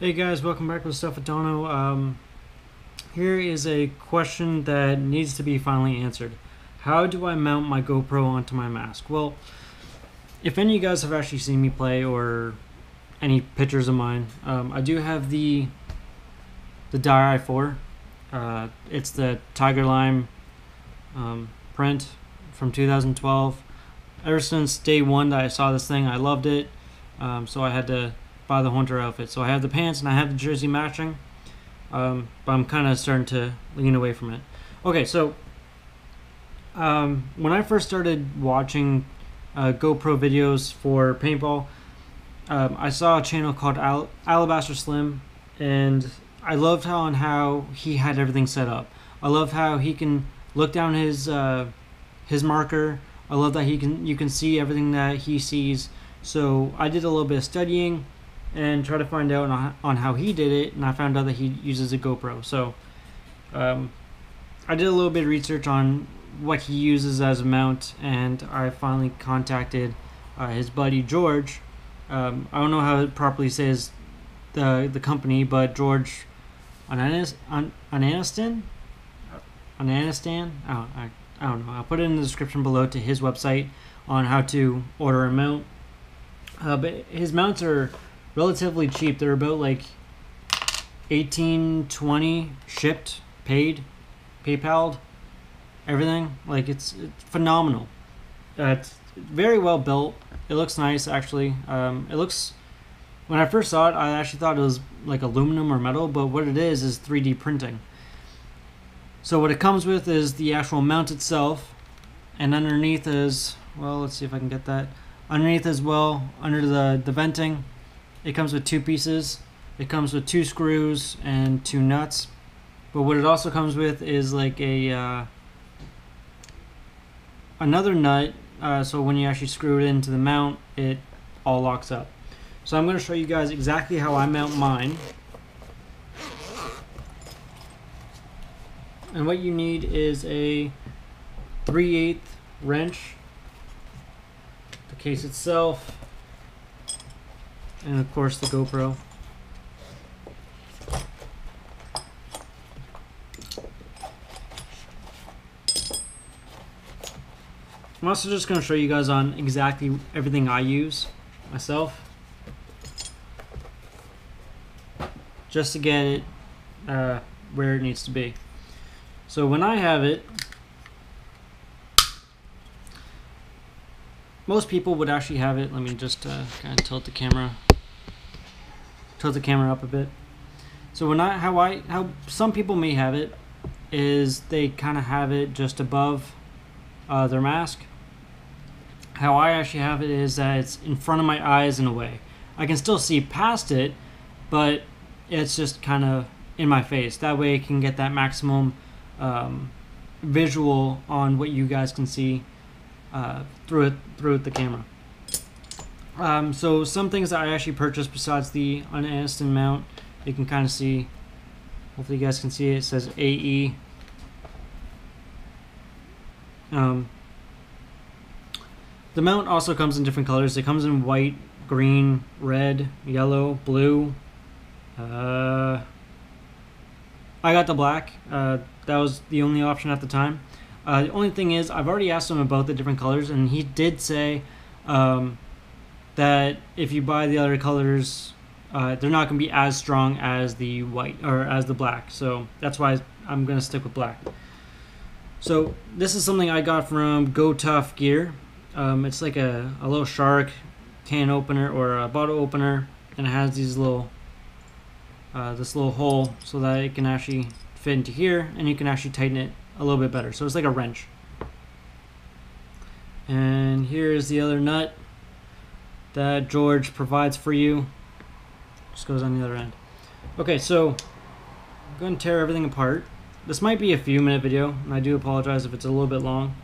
Hey guys, welcome back with Dono. Um, here is a question that needs to be finally answered. How do I mount my GoPro onto my mask? Well, if any of you guys have actually seen me play or any pictures of mine, um, I do have the the Dye i4. Uh, it's the Tiger Lime um, print from 2012. Ever since day one that I saw this thing, I loved it. Um, so I had to buy the Hunter outfit. So I have the pants and I have the jersey matching. Um, but I'm kind of starting to lean away from it. Okay, so um, when I first started watching uh, GoPro videos for paintball, um, I saw a channel called Al- Alabaster Slim, and I loved how on how he had everything set up. I love how he can look down his uh, his marker. I love that he can you can see everything that he sees. So I did a little bit of studying and try to find out on, on how he did it, and I found out that he uses a GoPro. So um, I did a little bit of research on what he uses as a mount, and I finally contacted uh, his buddy George. Um, I don't know how it properly says the the company, but George Ananis, An, Ananistan? Ananistan? I, I don't know. I'll put it in the description below to his website on how to order a mount. Uh, but his mounts are relatively cheap. They're about like 18, 20 shipped, paid, PayPal'd, everything. Like it's, it's phenomenal. Uh, it's very well built. It looks nice actually. Um, it looks when I first saw it, I actually thought it was like aluminum or metal, but what it is is 3D printing. So what it comes with is the actual mount itself, and underneath is well, let's see if I can get that. Underneath as well, under the the venting, it comes with two pieces. It comes with two screws and two nuts. But what it also comes with is like a uh, another nut. Uh, so when you actually screw it into the mount, it all locks up. So I'm going to show you guys exactly how I mount mine. And what you need is a 3 8 wrench, the case itself, and of course the GoPro. I'm also just going to show you guys on exactly everything I use myself. Just to get it uh, where it needs to be. So when I have it, most people would actually have it. Let me just uh, kind of tilt the camera, tilt the camera up a bit. So when I how I how some people may have it is they kind of have it just above uh, their mask. How I actually have it is that it's in front of my eyes in a way. I can still see past it, but it's just kind of in my face. That way I can get that maximum um, visual on what you guys can see uh, through it through the camera. Um, so some things that I actually purchased besides the Aniston mount, you can kind of see. Hopefully you guys can see it. It says AE. Um, the mount also comes in different colors. It comes in white, green, red, yellow, blue. Uh, I got the black. Uh, that was the only option at the time. Uh, the only thing is, I've already asked him about the different colors, and he did say um, that if you buy the other colors, uh, they're not going to be as strong as the white or as the black. So that's why I'm going to stick with black. So this is something I got from Go Tough Gear. Um, it's like a, a little shark can opener or a bottle opener, and it has these little uh, this little hole so that it can actually fit into here, and you can actually tighten it a little bit better. So it's like a wrench. And here's the other nut that George provides for you. Just goes on the other end. Okay, so I'm going to tear everything apart. This might be a few minute video, and I do apologize if it's a little bit long,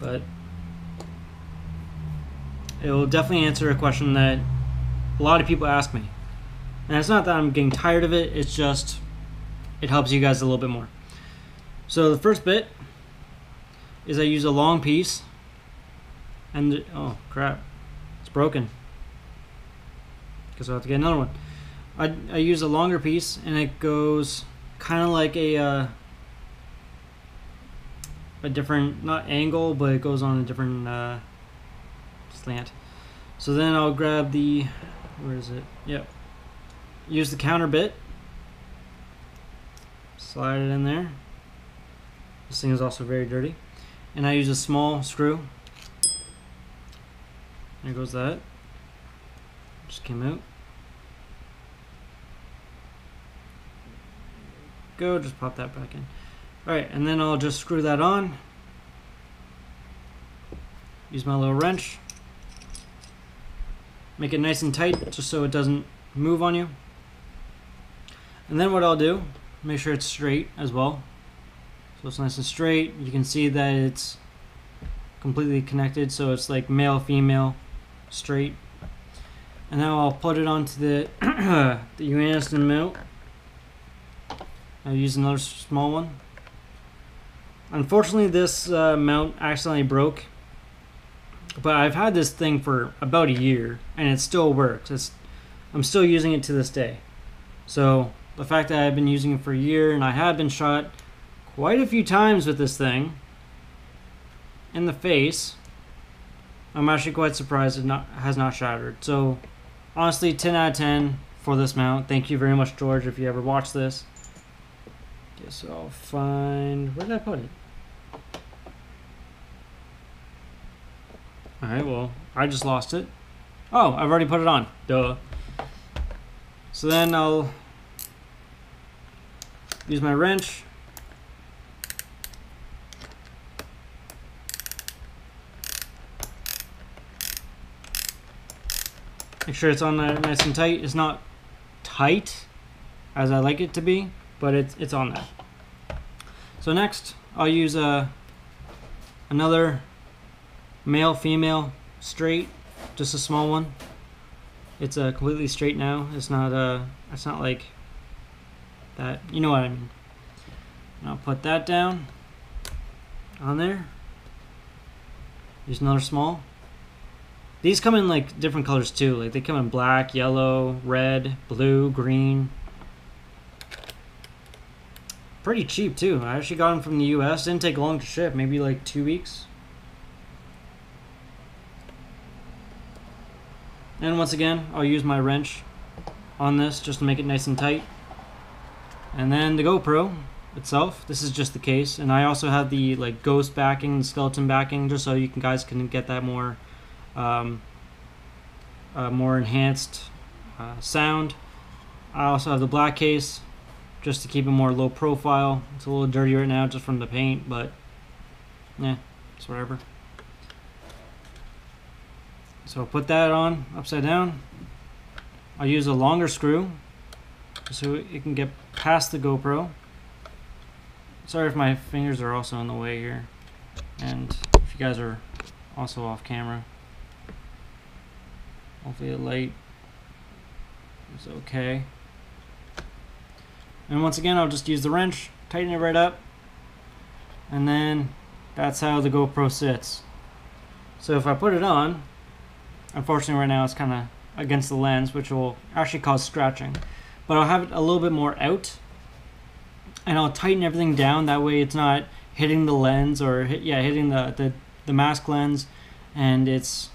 but it will definitely answer a question that a lot of people ask me. And it's not that I'm getting tired of it, it's just it helps you guys a little bit more. So the first bit is I use a long piece and oh crap, it's broken. Guess I'll have to get another one. I, I use a longer piece and it goes kind of like a uh, a different not angle but it goes on a different uh, slant. So then I'll grab the where is it? Yep. Use the counter bit. Slide it in there. This thing is also very dirty. And I use a small screw. There goes that just came out go, just pop that back in. Alright, and then I'll just screw that on. Use my little wrench. Make it nice and tight just so it doesn't move on you. And then what I'll do, make sure it's straight as well. So it's nice and straight. You can see that it's completely connected, so it's like male, female, straight. And now I'll put it onto the, the Uniston mount. I use another small one. Unfortunately, this uh, mount accidentally broke. But I've had this thing for about a year, and it still works. It's, I'm still using it to this day. So the fact that I've been using it for a year, and I have been shot quite a few times with this thing in the face, I'm actually quite surprised it not, has not shattered. So honestly, 10 out of 10 for this mount. Thank you very much, George, if you ever watch this. Guess I'll find. Where did I put it? Alright, well, I just lost it. Oh, I've already put it on. Duh. So then I'll use my wrench. Make sure it's on there nice and tight. It's not tight as I like it to be but it's, it's on there. So next, I'll use a, uh, another male, female, straight, just a small one. It's uh, completely straight now. It's not uh, it's not like that. You know what I mean. And I'll put that down on there. Use another small. These come in like different colors too. Like they come in black, yellow, red, blue, green, pretty cheap too. I actually got them from the U.S. Didn't take long to ship, maybe like two weeks. And once again, I'll use my wrench on this just to make it nice and tight. And then the GoPro itself, this is just the case. And I also have the like ghost backing, the skeleton backing, just so you can, guys can get that more, um, uh, more enhanced uh, sound. I also have the black case just to keep it more low profile. It's a little dirty right now just from the paint, but yeah, it's whatever. So put that on upside down. I'll use a longer screw so it can get past the GoPro. Sorry if my fingers are also in the way here. And if you guys are also off camera. Hopefully the light is okay. And once again, I'll just use the wrench, tighten it right up, and then that's how the GoPro sits. So if I put it on, unfortunately right now it's kind of against the lens, which will actually cause scratching. But I'll have it a little bit more out, and I'll tighten everything down. That way it's not hitting the lens or hit, yeah, hitting the, the, the mask lens, and it's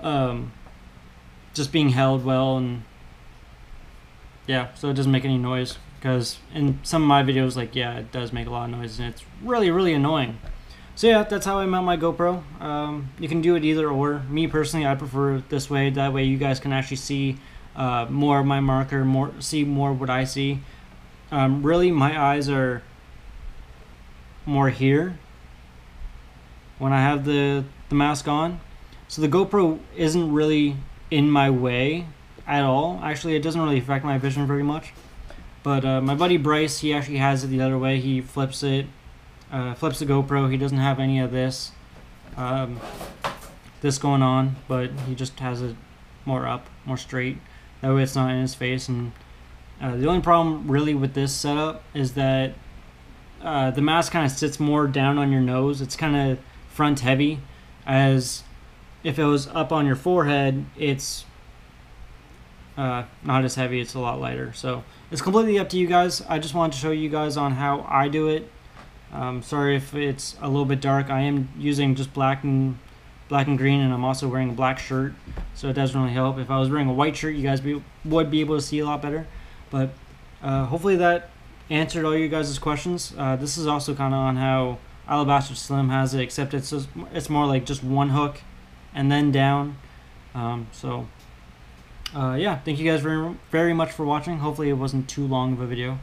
um, just being held well and yeah, so it doesn't make any noise because in some of my videos, like yeah, it does make a lot of noise and it's really really annoying. So yeah, that's how I mount my GoPro. Um, you can do it either or. Me personally, I prefer this way. That way you guys can actually see uh, more of my marker, more see more what I see. Um, really, my eyes are more here when I have the the mask on. So the GoPro isn't really in my way at all. Actually, it doesn't really affect my vision very much. But uh, my buddy Bryce, he actually has it the other way. He flips it, uh, flips the GoPro. He doesn't have any of this, um, this going on, but he just has it more up, more straight. That way, it's not in his face. And uh, the only problem really with this setup is that uh, the mask kind of sits more down on your nose. It's kind of front heavy, as if it was up on your forehead, it's uh, not as heavy. It's a lot lighter. So it's completely up to you guys. I just wanted to show you guys on how I do it. Um, sorry if it's a little bit dark. I am using just black and black and green, and I'm also wearing a black shirt, so it doesn't really help. If I was wearing a white shirt, you guys be, would be able to see a lot better. But uh, hopefully that answered all you guys' questions. Uh, this is also kind of on how Alabaster Slim has it, except it's just, it's more like just one hook and then down. Um, so uh, yeah, thank you guys very very much for watching. Hopefully it wasn't too long of a video.